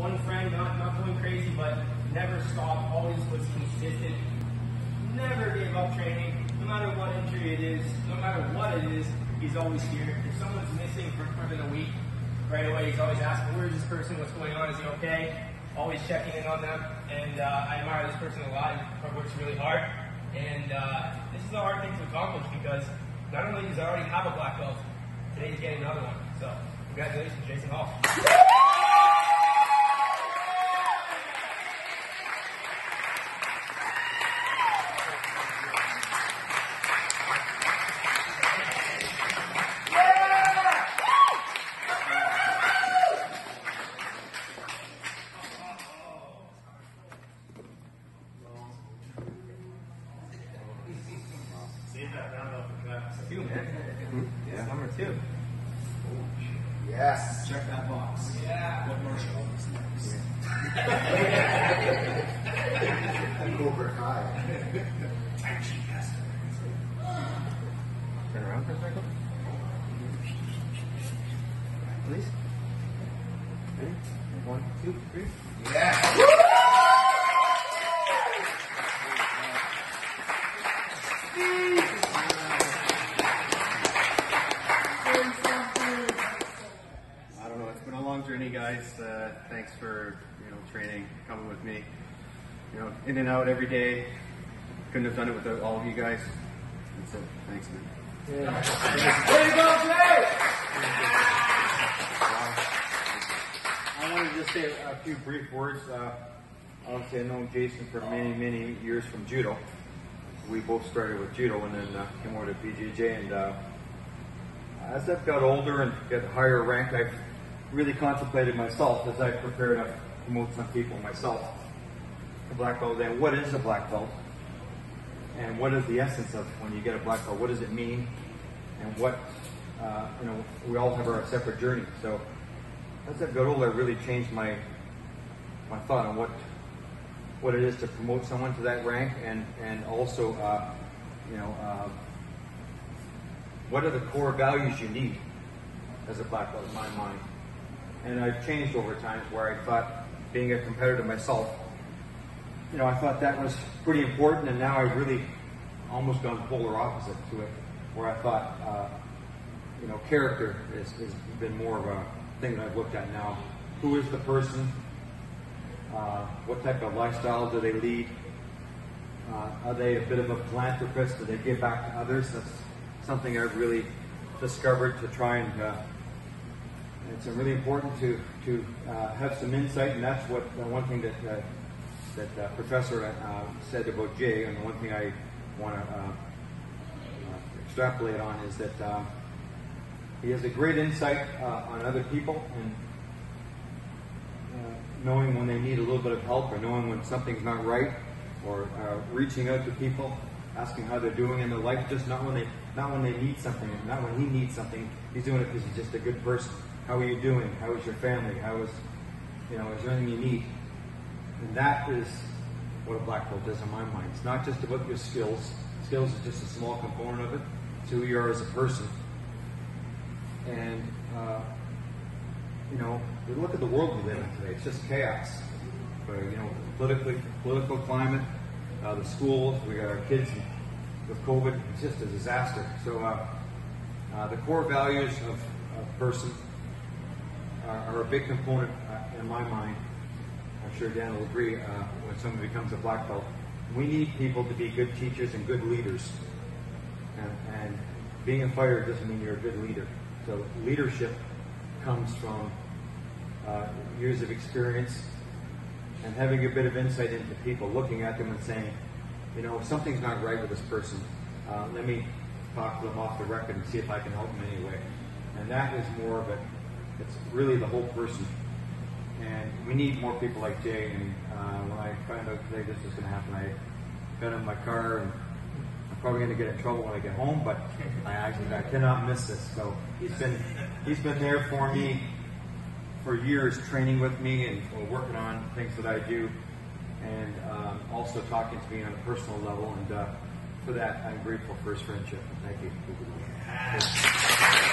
one friend, not, not going crazy, but never stopped, always was consistent, never gave up training, no matter what injury it is, no matter what it is, he's always here. If someone's missing for more than a week, right away he's always asking, where is this person, what's going on, is he okay? Always checking in on them, and uh, I admire this person a lot, he works really hard, and uh, this is a hard thing to accomplish because not only does he already have a black belt, today he's getting another one. So, congratulations, Jason Hall. Save that round up for Travis. Two, man. Yeah. Number two. Oh, yes. Check that box. Yeah. What martial is next. Cobra Kai. Tai Chi Master. Turn around for a second. Please. Ready? One, two, three. Yeah. I don't know. It's been a long journey, guys. Uh, thanks for you know training, coming with me. You know, in and out every day. Couldn't have done it without all of you guys. That's it. Thanks, man. I wanted to just say a few brief words. Uh, obviously, I've known Jason for many, many years from judo. We both started with judo and then uh, came over to BJJ. And uh, as I've got older and got higher rank, I've really contemplated myself as I prepare to promote some people myself. A black belt, and what is a black belt? And what is the essence of when you get a black belt? What does it mean? And what, uh, you know, we all have our separate journey. So as I've got older, I really changed my my thought on what what it is to promote someone to that rank, and and also, uh, you know, uh, what are the core values you need as a black belt in my mind. And I've changed over time where I thought being a competitor myself, you know, I thought that was pretty important, and now I've really almost gone polar opposite to it, where I thought, uh, you know, character has, been more of a thing that I've looked at now. Who is the person? Uh, what type of lifestyle do they lead? Uh, are they a bit of a philanthropist? Do they give back to others? That's something I've really discovered to try and. It's uh, really important to to uh, have some insight, and that's what uh, one thing that uh, that uh, Professor uh, said about Jay, and the one thing I want to extrapolate on is that he has a great insight on other people and knowing when they need a little bit of help or knowing when something's not right or reaching out to people, asking how they're doing in their life, just not when they not when they need something, not when he needs something. He's doing it because he's just a good person. How are you doing? How is your family? How is you know, is there anything you need? And that is what a black belt is in my mind. It's not just about your skills. Skills is just a small component of it. It's who you are as a person. And uh, you know, we look at the world we live in today. It's just chaos. But, you know, politically, political climate, uh, the schools, we got our kids with COVID. It's just a disaster. So, uh, uh, the core values of a person are, are a big component uh, in my mind. I'm sure Dan will agree. Uh, when someone becomes a black belt, we need people to be good teachers and good leaders. And, and being a fighter doesn't mean you're a good leader. So leadership comes from uh, years of experience and having a bit of insight into people, looking at them and saying, you know, something's not right with this person. Uh, let me talk to them off the record and see if I can help them anyway. And that is more of it. It's really the whole person. And we need more people like Jay. And uh, when I found out today this was going to happen, I got in my car and I'm probably going to get in trouble when I get home, but I, I, I cannot miss this. So he's been he's been there for me for years, training with me and uh, working on things that I do, and um, also talking to me on a personal level. And uh, for that, I'm grateful for his friendship. Thank you.